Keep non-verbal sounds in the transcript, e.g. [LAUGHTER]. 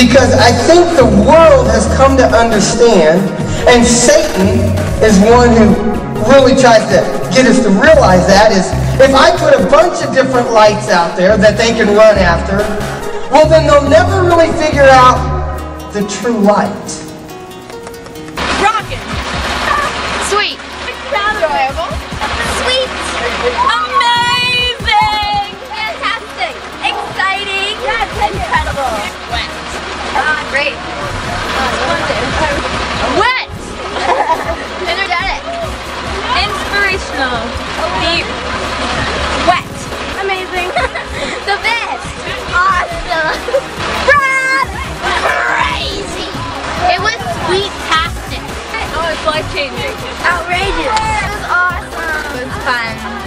Because I think the world has come to understand, and Satan is one who really tries to get us to realize that, is if I put a bunch of different lights out there that they can run after, well, then they'll never really figure out the true light. no. Deep. Wet. Amazing. [LAUGHS] the best. Awesome. Rob! Crazy. It was sweet-tastic. Oh, it's life-changing. Outrageous. It was awesome. It was fun.